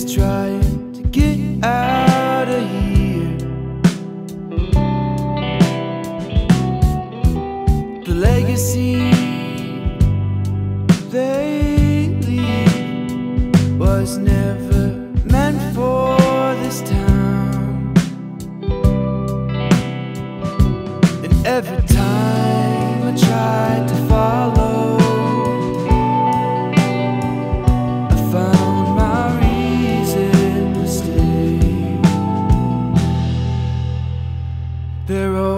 just trying to get out of here. The legacy they leave was never meant for this town. And every They're all